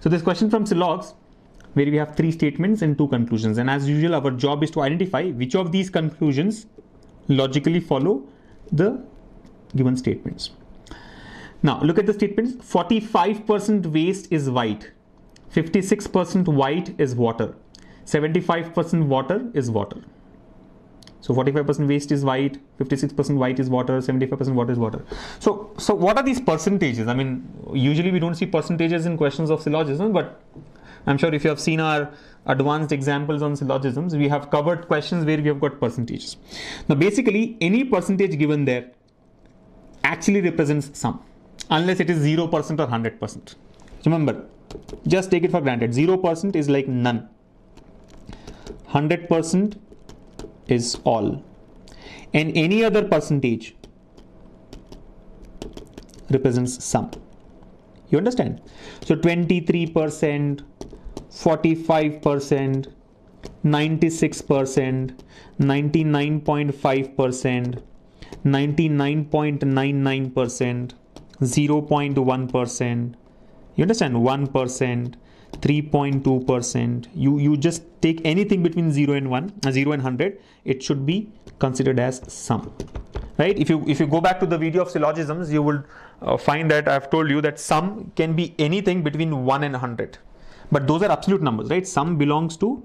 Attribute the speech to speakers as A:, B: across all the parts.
A: So this question from Silogs, where we have three statements and two conclusions. And as usual, our job is to identify which of these conclusions logically follow the given statements. Now look at the statements. 45% waste is white. 56% white is water. 75% water is water. So 45% waste is white, 56% white is water, 75% water is water. So, so what are these percentages? I mean, usually we don't see percentages in questions of syllogism, but I'm sure if you have seen our advanced examples on syllogisms, we have covered questions where we have got percentages. Now, basically, any percentage given there actually represents some, unless it is 0% or 100%. Remember, just take it for granted 0% is like none, 100% is all. And any other percentage represents some. You understand? So 23% 45% 96% 99.5% 99.99% 0.1% you understand? 1% 3.2% you you just take anything between 0 and 1 uh, 0 and 100 it should be considered as some right? If you if you go back to the video of syllogisms you will uh, find that i've told you that some can be anything between 1 and 100 but those are absolute numbers right? Some belongs to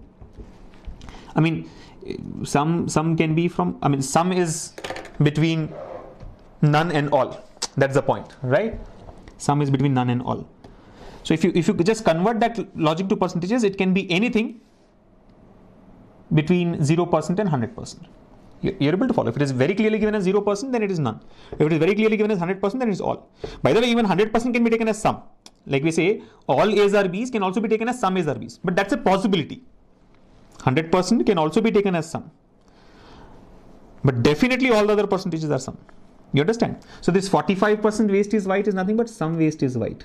A: i mean some some can be from i mean some is between none and all. That's the point right? Some is between none and all so if you if you just convert that logic to percentages, it can be anything between 0% and 100%. You're able to follow. If it is very clearly given as 0%, then it is none. If it is very clearly given as 100%, then it is all. By the way, even 100% can be taken as some. Like we say, all A's are B's can also be taken as some A's are B's. But that's a possibility. 100% can also be taken as some. But definitely all the other percentages are some. You understand? So this 45% waste is white is nothing but some waste is white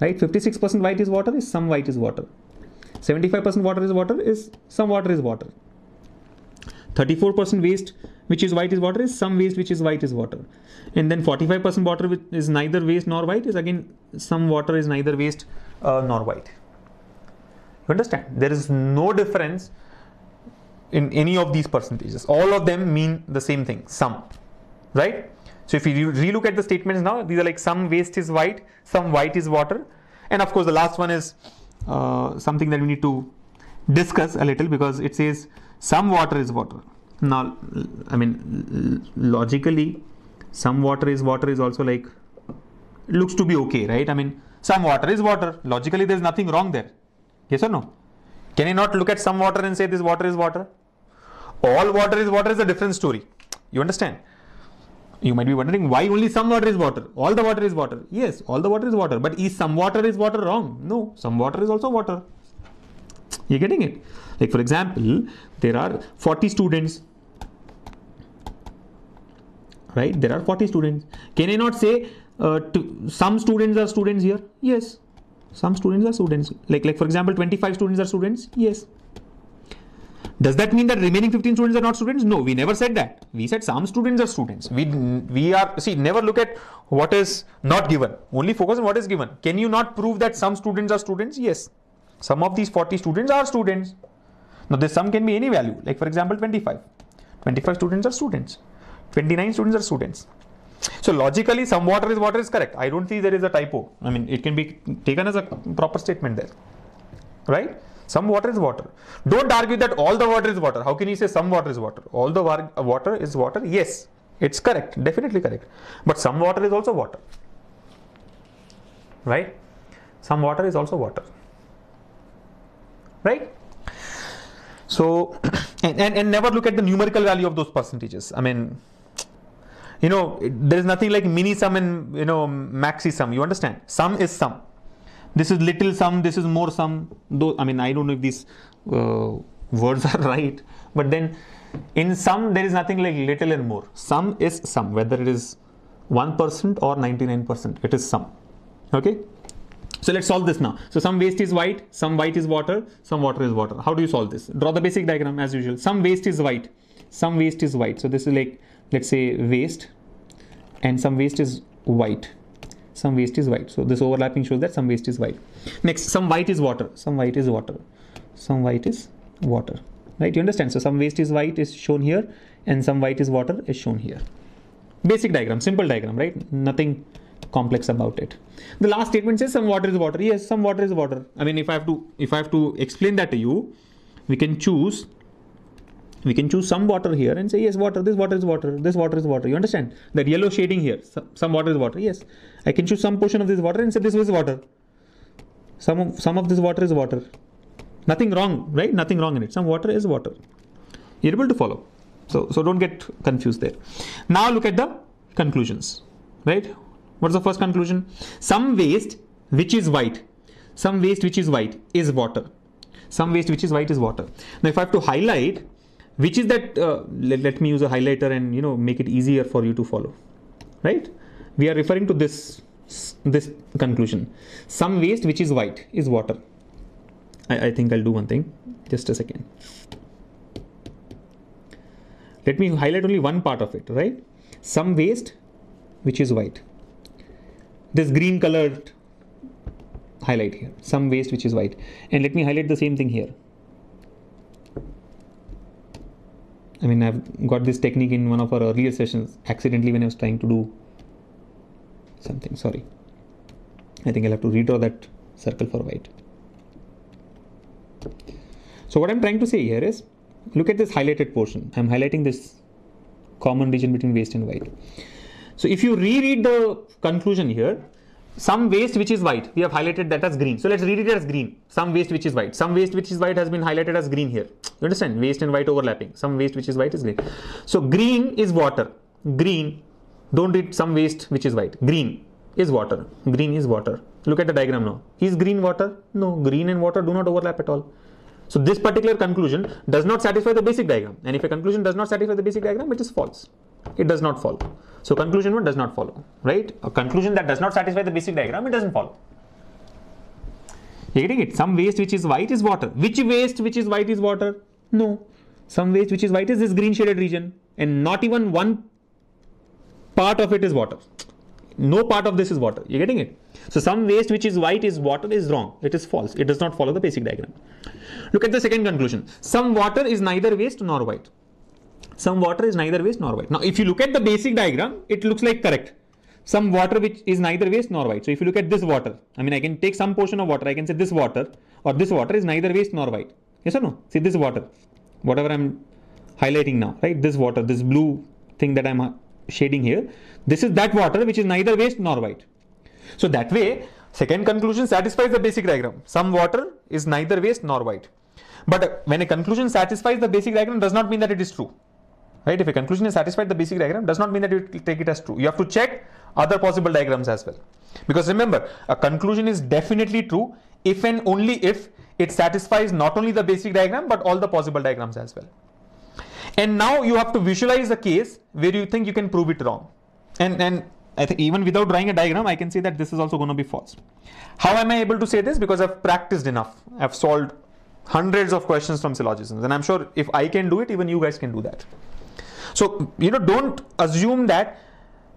A: right? 56% white is water is some white is water. 75% water is water is some water is water. 34% waste which is white is water is some waste which is white is water. And then 45% water which is neither waste nor white is again some water is neither waste uh, nor white. You understand? There is no difference in any of these percentages. All of them mean the same thing some. Right so if you relook at the statements now, these are like some waste is white, some white is water. And of course, the last one is uh, something that we need to discuss a little because it says some water is water. Now, I mean, logically, some water is water is also like looks to be okay, right? I mean, some water is water. Logically, there's nothing wrong there. Yes or no? Can you not look at some water and say this water is water? All water is water is a different story. You understand? You might be wondering why only some water is water? All the water is water. Yes, all the water is water. But is some water is water wrong? No, some water is also water. You're getting it? Like for example, there are 40 students. Right? There are 40 students. Can I not say uh, to, some students are students here? Yes. Some students are students. Like, like for example, 25 students are students? Yes. Does that mean that remaining 15 students are not students? No, we never said that. We said some students are students. We we are see never look at what is not given. Only focus on what is given. Can you not prove that some students are students? Yes. Some of these 40 students are students. Now this some can be any value. Like for example 25. 25 students are students. 29 students are students. So logically some water is water is correct. I don't see there is a typo. I mean it can be taken as a proper statement there. Right? Some water is water. Don't argue that all the water is water. How can you say some water is water? All the water is water. Yes, it's correct. Definitely correct. But some water is also water. Right? Some water is also water. Right? So, and, and, and never look at the numerical value of those percentages. I mean, you know, there is nothing like mini some and, you know, maxi some. You understand? Some is some this is little some this is more some. Though i mean i don't know if these uh, words are right but then in some there is nothing like little and more. Some is some whether it is 1% or 99% it is some. Okay? So let's solve this now. So some waste is white some white is water some water is water. How do you solve this? Draw the basic diagram as usual. Some waste is white some waste is white. So this is like let's say waste and some waste is white some waste is white so this overlapping shows that some waste is white Next, some white is water. Some white is water. Some white is water. Right? You understand? So some waste is white is shown here, and some white is water is shown here. Basic diagram, simple diagram, right? Nothing complex about it. The last statement says some water is water. Yes, some water is water. I mean, if I have to if I have to explain that to you, we can choose we can choose some water here and say yes water this water is water this water is water. You understand? That yellow shading here some, some water is water yes. I can choose some portion of this water and say this is water. Some of, some of this water is water. Nothing wrong right? Nothing wrong in it. Some water is water. You're able to follow. So so don't get confused there. Now look at the conclusions right? What's the first conclusion? Some waste which is white some waste which is white is water. Some waste which is white is water. Now if i have to highlight which is that uh, let, let me use a highlighter and you know make it easier for you to follow. Right? We are referring to this this conclusion. Some waste which is white is water. I, I think i'll do one thing. Just a second. Let me highlight only one part of it right? Some waste which is white. This green colored highlight here. Some waste which is white. And let me highlight the same thing here I mean, I've got this technique in one of our earlier sessions accidentally when I was trying to do something. Sorry. I think I'll have to redraw that circle for white. So what I'm trying to say here is, look at this highlighted portion. I'm highlighting this common region between waste and white. So if you reread the conclusion here, some waste which is white, we have highlighted that as green. So let's read it as green. Some waste which is white. Some waste which is white has been highlighted as green here. You understand? Waste and white overlapping. Some waste which is white is green. So green is water. Green. Don't read some waste which is white. Green is water. Green is water. Look at the diagram now. Is green water? No. Green and water do not overlap at all. So this particular conclusion does not satisfy the basic diagram. And if a conclusion does not satisfy the basic diagram, it is false. It does not follow. So conclusion one does not follow, right? A conclusion that does not satisfy the basic diagram, it doesn't follow. You're getting it? Some waste which is white is water. Which waste which is white is water? No. Some waste which is white is this green shaded region. And not even one part of it is water. No part of this is water. You're getting it? So some waste which is white is water is wrong. It is false. It does not follow the basic diagram. Look at the second conclusion. Some water is neither waste nor white some water is neither waste nor white. Now, if you look at the basic diagram, it looks like correct. Some water which is neither waste nor white. So if you look at this water, I mean, I can take some portion of water. I can say this water or this water is neither waste nor white. Yes or no? See this water, whatever I'm highlighting now, right? This water, this blue thing that I'm uh, shading here, this is that water which is neither waste nor white. So that way, second conclusion satisfies the basic diagram. Some water is neither waste nor white. But uh, when a conclusion satisfies the basic diagram does not mean that it is true right? If a conclusion is satisfied, the basic diagram does not mean that you take it as true. You have to check other possible diagrams as well. Because remember, a conclusion is definitely true if and only if it satisfies not only the basic diagram but all the possible diagrams as well. And now you have to visualize a case where you think you can prove it wrong. And, and I think even without drawing a diagram, I can say that this is also going to be false. How am I able to say this? Because I've practiced enough. I've solved hundreds of questions from syllogisms. And I'm sure if I can do it, even you guys can do that. So, you know, don't assume that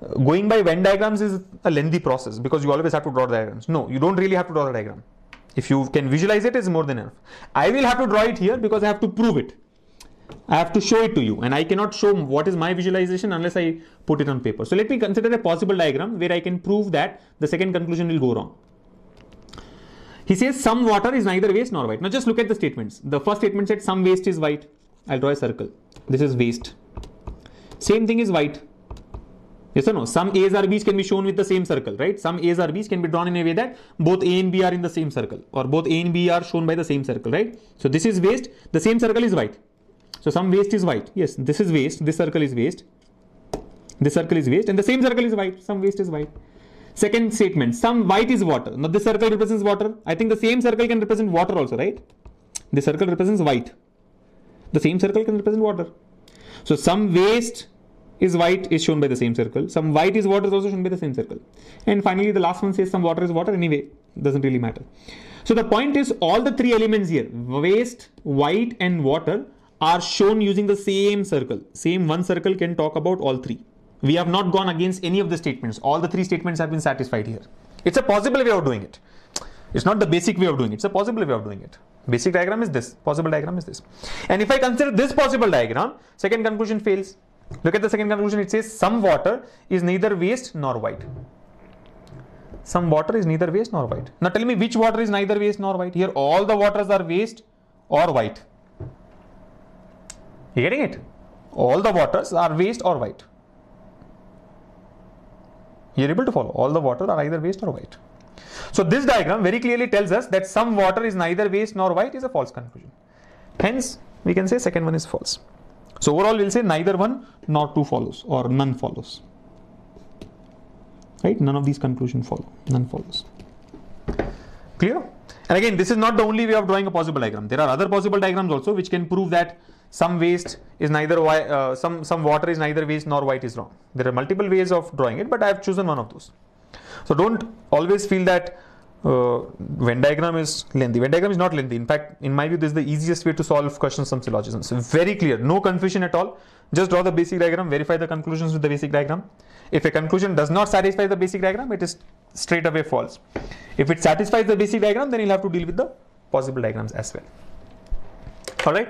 A: uh, going by Venn diagrams is a lengthy process because you always have to draw diagrams. No, you don't really have to draw the diagram. If you can visualize it, it's more than enough. I will have to draw it here because I have to prove it. I have to show it to you and I cannot show what is my visualization unless I put it on paper. So let me consider a possible diagram where I can prove that the second conclusion will go wrong. He says some water is neither waste nor white. Now just look at the statements. The first statement said some waste is white. I'll draw a circle. This is waste. Same thing is white. Yes or no? Some A's or B's can be shown with the same circle, right? Some A's or B's can be drawn in a way that both A and B are in the same circle or both A and B are shown by the same circle, right? So this is waste. The same circle is white. So some waste is white. Yes, this is waste. This circle is waste. This circle is waste and the same circle is white. Some waste is white. Second statement, some white is water. Now this circle represents water. I think the same circle can represent water also, right? This circle represents white. The same circle can represent water. So some waste is white is shown by the same circle. Some white is water is also shown by the same circle. And finally, the last one says some water is water anyway. Doesn't really matter. So the point is all the three elements here, waste, white and water are shown using the same circle. Same one circle can talk about all three. We have not gone against any of the statements. All the three statements have been satisfied here. It's a possible way of doing it. It's not the basic way of doing it. It's a possible way of doing it. Basic diagram is this. Possible diagram is this. And if I consider this possible diagram, second conclusion fails. Look at the second conclusion. It says some water is neither waste nor white. Some water is neither waste nor white. Now tell me which water is neither waste nor white. Here all the waters are waste or white. You getting it? All the waters are waste or white. You're able to follow. All the water are either waste or white. So this diagram very clearly tells us that some water is neither waste nor white is a false conclusion. Hence, we can say second one is false. So overall, we'll say neither one nor two follows or none follows. Right? None of these conclusions follow. None follows. Clear? And again, this is not the only way of drawing a possible diagram. There are other possible diagrams also which can prove that some waste is neither uh, some some water is neither waste nor white is wrong. There are multiple ways of drawing it, but I have chosen one of those. So don't always feel that uh, Venn diagram is lengthy. Venn diagram is not lengthy. In fact, in my view, this is the easiest way to solve questions from syllogisms. Very clear, no confusion at all. Just draw the basic diagram, verify the conclusions with the basic diagram. If a conclusion does not satisfy the basic diagram, it is straight away false. If it satisfies the basic diagram, then you'll have to deal with the possible diagrams as well. All right.